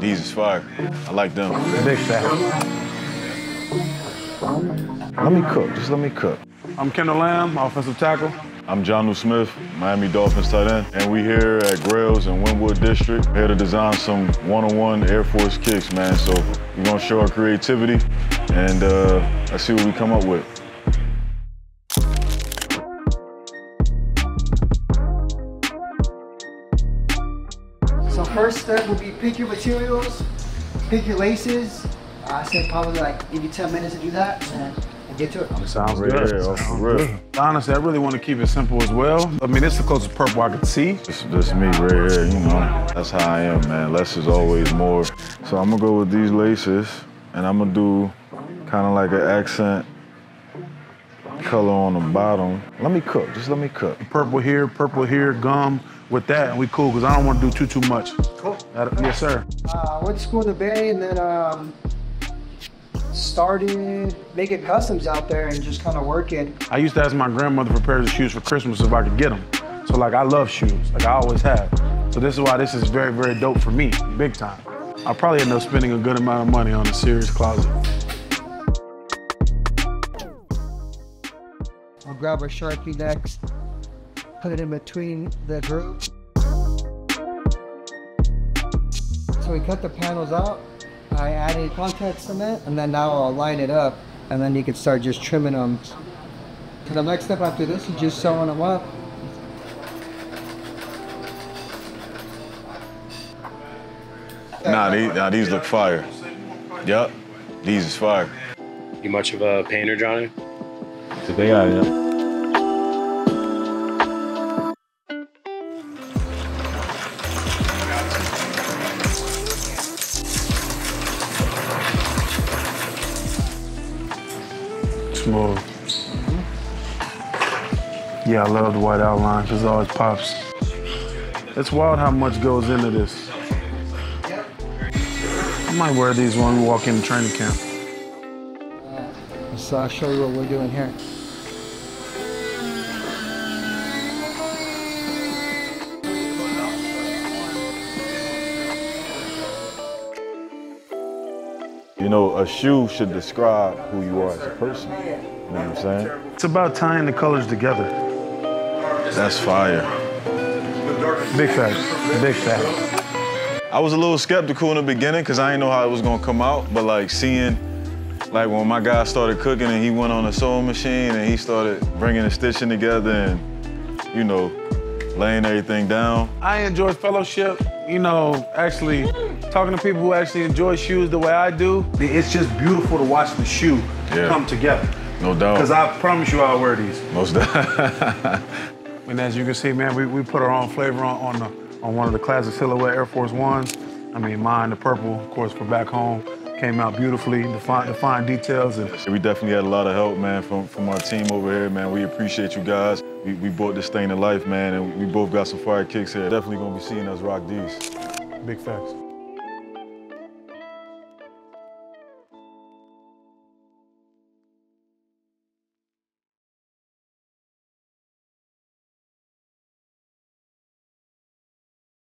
These is fire. I like them. Big fan. Let me cook. Just let me cook. I'm Kendall Lamm, offensive tackle. I'm Jonnu Smith, Miami Dolphins tight end, and we here at Grails in Wynwood District, here to design some one-on-one Air Force kicks, man. So we're gonna show our creativity, and uh, let's see what we come up with. So first step would be pick your materials, pick your laces. I said probably like give you 10 minutes to do that and we'll get to it. Sounds Right good. here, off the Sounds rip. good. Honestly, I really want to keep it simple as well. I mean, this is the closest purple I could see. This, this me right here, you know. That's how I am, man. Less is always more. So I'm gonna go with these laces, and I'm gonna do kind of like an accent color on the bottom. Let me cook. Just let me cook. Purple here, purple here, gum with that, and we cool because I don't want to do too too much. Cool. That- yes, sir. Uh, went to school in the Bay and then um, started making customs out there and just kind of working. I used to ask my grandmother for pairs of shoes for Christmas if I could get them. So like I love shoes, like I always have. So this is why this is very very dope for me, big time. I'll probably end up spending a good amount of money on a serious closet. I'll grab our Sharpie next, put it in between the grooves. So we cut the panels out. I added contact cement and then now I'll line it up and then you can start just trimming them. So the next step after this is just sewing them up. Nah, these, nah, these look fire. Yup, these is fire. You much of a painter, Jonnu? Today I am. Yeah, I love the white outlines. It always pops. It's wild how much goes into this. I might wear these when we walk into training camp. So I'll show you what we're doing here. You know, a shoe should describe who you are as a person. You know what I'm saying? It's about tying the colors together. That's fire. Big facts. Big facts. I was a little skeptical in the beginning because I didn't know how it was gonna come out, but like seeing, like when my guy started cooking and he went on a sewing machine and he started bringing the stitching together and, you know, laying everything down. I enjoy fellowship. You know, actually talking to people who actually enjoy shoes the way I do. It's just beautiful to watch the shoe Yeah. come together. No doubt. Because I promise you I'll wear these. Most definitely. And as you can see, man, we, we put our own flavor on on, the, on one of the classic silhouette Air Force Ones. I mean, mine, the purple, of course, for back home, came out beautifully. The fine, the fine details. And we definitely had a lot of help, man, from, from our team over here, man. We appreciate you guys. We, we brought this thing to life, man, and we both got some fire kicks here. Definitely gonna be seeing us rock these. big facts.